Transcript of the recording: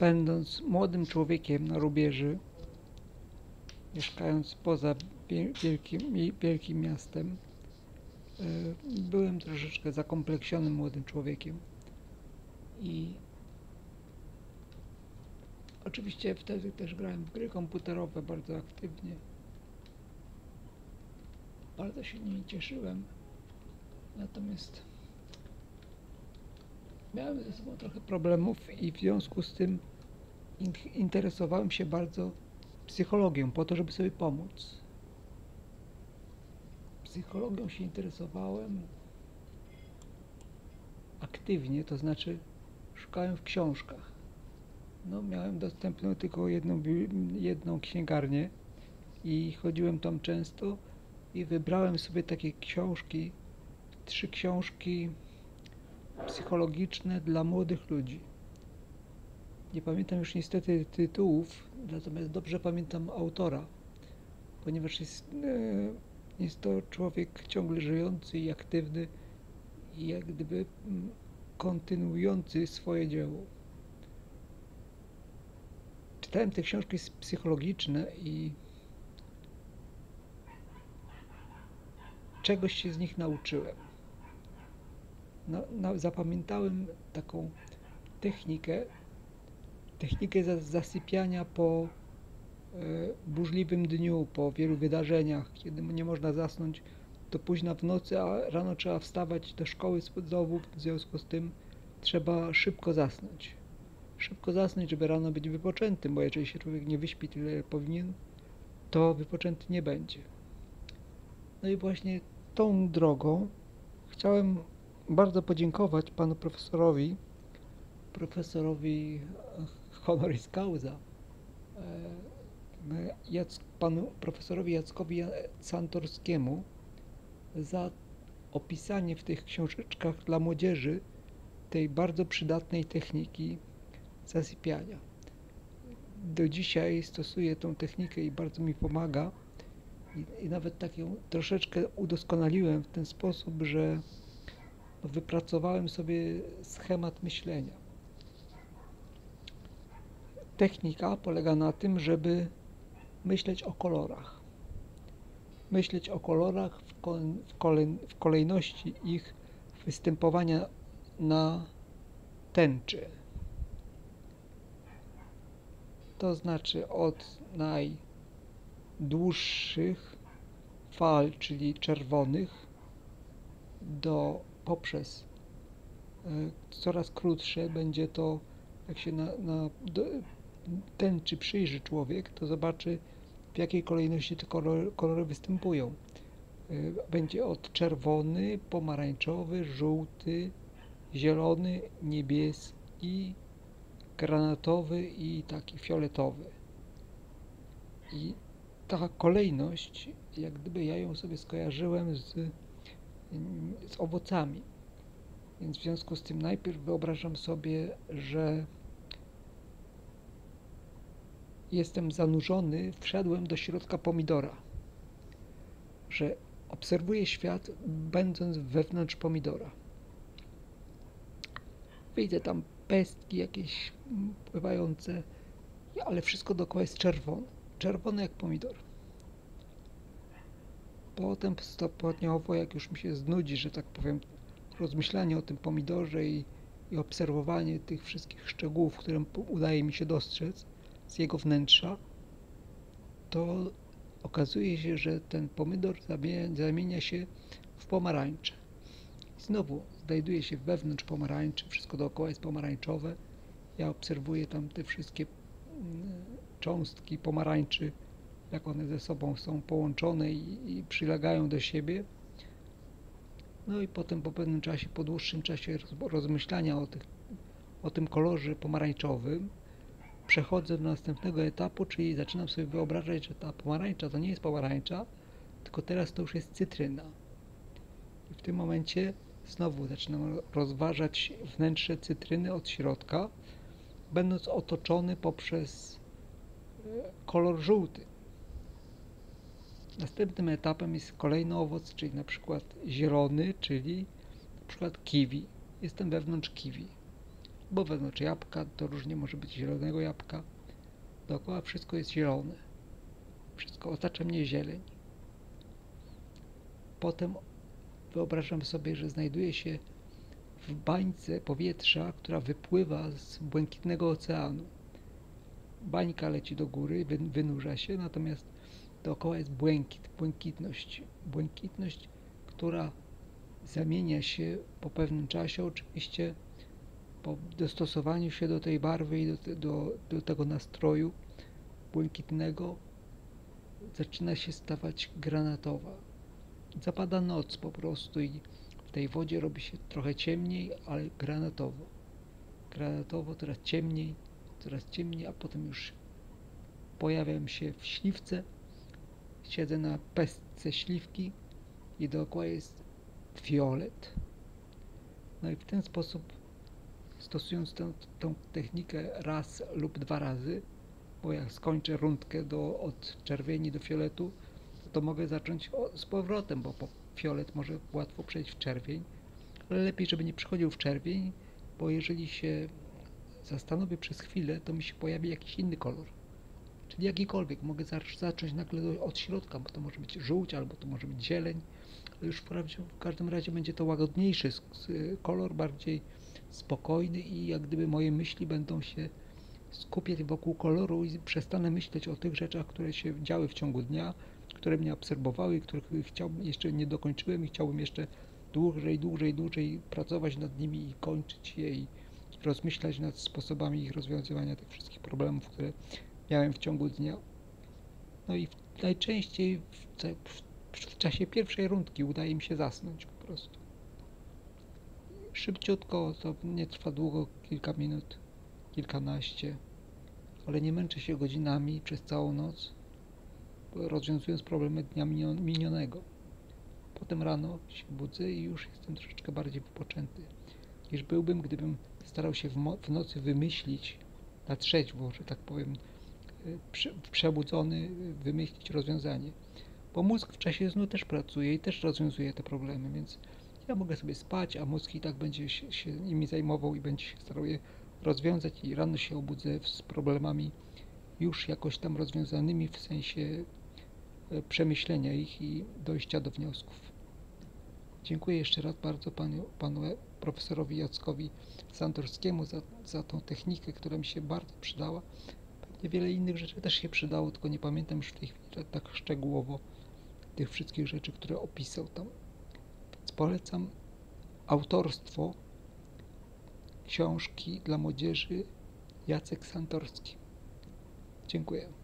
będąc młodym człowiekiem na rubieży, mieszkając poza wie- wielkim, wielkim miastem, e, byłem troszeczkę zakompleksionym młodym człowiekiem. I oczywiście wtedy też grałem w gry komputerowe bardzo aktywnie. Bardzo się nimi cieszyłem. Natomiast miałem ze sobą trochę problemów i w związku z tym in- interesowałem się bardzo psychologią po to, żeby sobie pomóc. Psychologią się interesowałem aktywnie, to znaczy szukałem w książkach. No, miałem dostępną tylko jedną, jedną księgarnię i chodziłem tam często i wybrałem sobie takie książki, trzy książki psychologiczne dla młodych ludzi. Nie pamiętam już niestety tytułów, natomiast dobrze pamiętam autora, ponieważ jest, e, jest to człowiek ciągle żyjący i aktywny jak gdyby mm, kontynuujący swoje dzieło. Czytałem te książki psychologiczne i czegoś się z nich nauczyłem. Zapamiętałem taką technikę, technikę za- zasypiania po e, burzliwym dniu, po wielu wydarzeniach, kiedy nie można zasnąć do późna w nocy, a rano trzeba wstawać do szkoły znowu, w związku z tym trzeba szybko zasnąć. Szybko zasnąć, żeby rano być wypoczętym, bo jeżeli się człowiek nie wyśpi tyle, ile powinien, to wypoczęty nie będzie. No i właśnie tą drogą chciałem bardzo podziękować panu profesorowi, profesorowi e, honoris causa, e, Jac, panu profesorowi Jackowi Ja- Santorskiemu za opisanie w tych książeczkach dla młodzieży tej bardzo przydatnej techniki zasypiania. Do dzisiaj stosuję tą technikę i bardzo mi pomaga. I, i nawet tak ją troszeczkę udoskonaliłem w ten sposób, że wypracowałem sobie schemat myślenia. Technika polega na tym, żeby myśleć o kolorach. Myśleć o kolorach w, kol- w, kolej- w kolejności ich występowania na tęczy. To znaczy od najdłuższych fal, czyli czerwonych, do poprzez e, coraz krótsze będzie to, jak się na, na do, przyjrzy człowiek, to zobaczy w jakiej kolejności te kolory, kolory występują. Y, Będzie od czerwony, pomarańczowy, żółty, zielony, niebieski, granatowy i taki fioletowy. I ta kolejność, jak gdyby ja ją sobie skojarzyłem z, z owocami. Więc w związku z tym najpierw wyobrażam sobie, że jestem zanurzony, wszedłem do środka pomidora, że obserwuję świat będąc wewnątrz pomidora. Widzę tam pestki jakieś mm, pływające, ale wszystko dookoła jest czerwone. Czerwone jak pomidor. Potem stopniowo, jak już mi się znudzi, że tak powiem, rozmyślanie o tym pomidorze i, i obserwowanie tych wszystkich szczegółów, które udaje mi się dostrzec z jego wnętrza, to okazuje się, że ten pomidor zamie- zamienia się w pomarańcze. Znowu znajduje się wewnątrz pomarańczy, wszystko dookoła jest pomarańczowe. Ja obserwuję tam te wszystkie mm, cząstki pomarańczy, jak one ze sobą są połączone i, i przylegają do siebie. No i potem po pewnym czasie, po dłuższym czasie roz- rozmyślania o, tych, o tym kolorze pomarańczowym, przechodzę do następnego etapu, czyli zaczynam sobie wyobrażać, że ta pomarańcza to nie jest pomarańcza, tylko teraz to już jest cytryna. I w tym momencie znowu zaczynam rozważać wnętrze cytryny od środka, będąc otoczony poprzez e, kolor żółty. Następnym etapem jest kolejny owoc, czyli na przykład zielony, czyli na przykład kiwi. Jestem wewnątrz kiwi. bo wewnątrz jabłka to różnie może być zielonego jabłka. Dookoła wszystko jest zielone. Wszystko otacza mnie zieleń. Potem wyobrażam sobie, że znajduję się w bańce powietrza, która wypływa z błękitnego oceanu. Bańka leci do góry, wy, wynurza się, natomiast dookoła jest błękit, błękitność. Błękitność, która zamienia się po pewnym czasie, oczywiście po dostosowaniu się do tej barwy i do, do, do tego nastroju błękitnego, zaczyna się stawać granatowa. Zapada noc po prostu i w tej wodzie robi się trochę ciemniej, ale granatowo. Granatowo, coraz ciemniej, coraz ciemniej, a potem już pojawiam się w śliwce, siedzę na pestce śliwki i dookoła jest fiolet. No i w ten sposób, stosując tę, tę technikę raz lub dwa razy, bo jak skończę rundkę do, od czerwieni do fioletu, to mogę zacząć z powrotem, bo po fiolet może łatwo przejść w czerwień, ale lepiej, żeby nie przychodził w czerwień, bo jeżeli się zastanowię przez chwilę, to mi się pojawi jakiś inny kolor. Czyli jakikolwiek. Mogę zacząć nagle od środka, bo to może być żółć, albo to może być zieleń. Ale już w każdym razie będzie to łagodniejszy kolor, bardziej spokojny i jak gdyby moje myśli będą się skupiać wokół koloru i przestanę myśleć o tych rzeczach, które się działy w ciągu dnia, które mnie obserwowały, których chciałbym, jeszcze nie dokończyłem i chciałbym jeszcze dłużej, dłużej, dłużej pracować nad nimi i kończyć je i rozmyślać nad sposobami ich rozwiązywania tych wszystkich problemów, które miałem w ciągu dnia. No i najczęściej w, w, w czasie pierwszej rundki udaje mi się zasnąć po prostu. Szybciutko, to nie trwa długo, kilka minut, kilkanaście, ale nie męczę się godzinami przez całą noc rozwiązując problemy dnia minionego. Potem rano się budzę i już jestem troszeczkę bardziej wypoczęty niż byłbym, gdybym starał się w, w nocy wymyślić na trzeźwo, że tak powiem, przebudzony, wymyślić rozwiązanie. Bo mózg w czasie snu też pracuje i też rozwiązuje te problemy, więc ja mogę sobie spać, a mózg i tak będzie się, się nimi zajmował i będzie się starał je rozwiązać i rano się obudzę z problemami już jakoś tam rozwiązanymi w sensie E, przemyślenia ich i dojścia do wniosków. Dziękuję jeszcze raz bardzo panu, panu profesorowi Jackowi Santorskiemu za, za tą technikę, która mi się bardzo przydała. Pewnie wiele innych rzeczy też się przydało, tylko nie pamiętam już w tej chwili tak szczegółowo tych wszystkich rzeczy, które opisał tam. Więc polecam autorstwo książki dla młodzieży Jacek Santorski. Dziękuję.